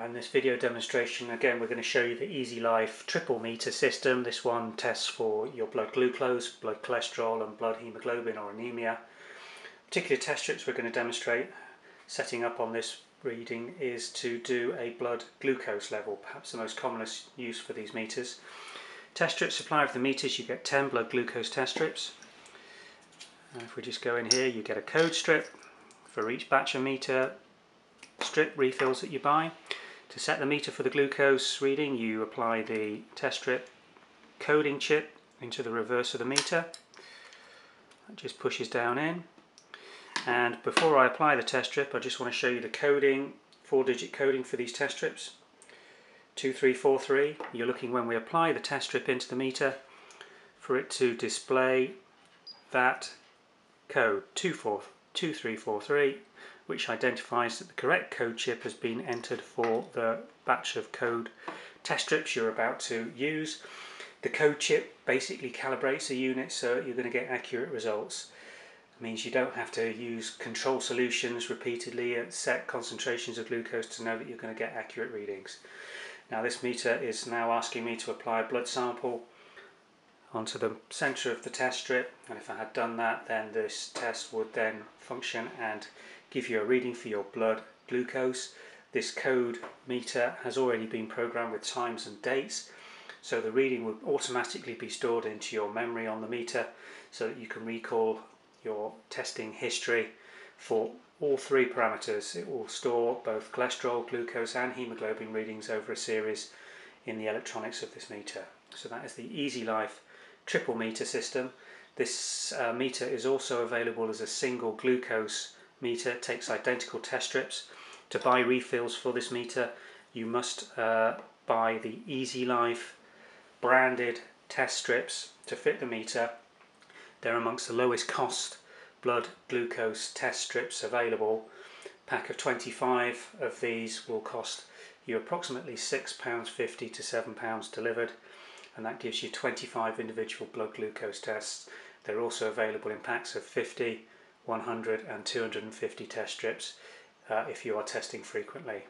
In this video demonstration again we're going to show you the Easy Life triple meter system. This one tests for your blood glucose, blood cholesterol and blood hemoglobin or anemia. Particular test strips we're going to demonstrate setting up on this reading is to do a blood glucose level, perhaps the most commonest use for these meters. Test strip supply of the meters you get 10 blood glucose test strips. And if we just go in here you get a code strip for each batch of meter strip refills that you buy. To set the meter for the glucose reading, you apply the test strip coding chip into the reverse of the meter. It just pushes down in. And before I apply the test strip, I just want to show you the coding, four digit coding for these test strips. 2343, you're looking when we apply the test strip into the meter for it to display that code 2343 which identifies that the correct code chip has been entered for the batch of code test strips you're about to use. The code chip basically calibrates the unit so you're going to get accurate results. It means you don't have to use control solutions repeatedly at set concentrations of glucose to know that you're going to get accurate readings. Now this meter is now asking me to apply a blood sample onto the center of the test strip and if I had done that then this test would then function and give you a reading for your blood glucose. This code meter has already been programmed with times and dates so the reading would automatically be stored into your memory on the meter so that you can recall your testing history for all three parameters. It will store both cholesterol, glucose and hemoglobin readings over a series in the electronics of this meter. So that is the Easy Life triple meter system. This uh, meter is also available as a single glucose meter. It takes identical test strips. To buy refills for this meter you must uh, buy the Easy Life branded test strips to fit the meter. They're amongst the lowest cost blood glucose test strips available. Pack of 25 of these will cost you approximately £6.50 to £7 delivered and that gives you 25 individual blood glucose tests. They're also available in packs of 50, 100 and 250 test strips uh, if you are testing frequently.